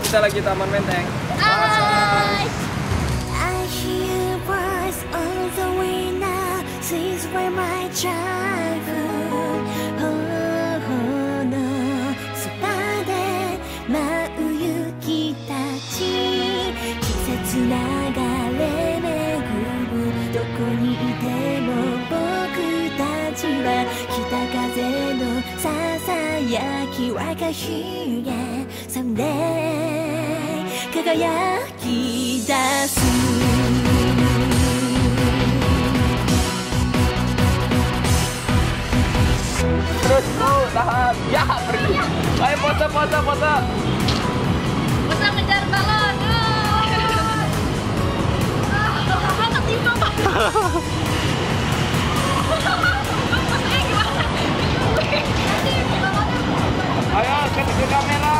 kita lagi Taman Menteng. I さやき Like a hero someday 輝き出す Terus bro, tahan. Ya, pergi. Ayo foto, foto, foto. Bisa ngejar balon. Ah, ketimpa, Pak. câmera.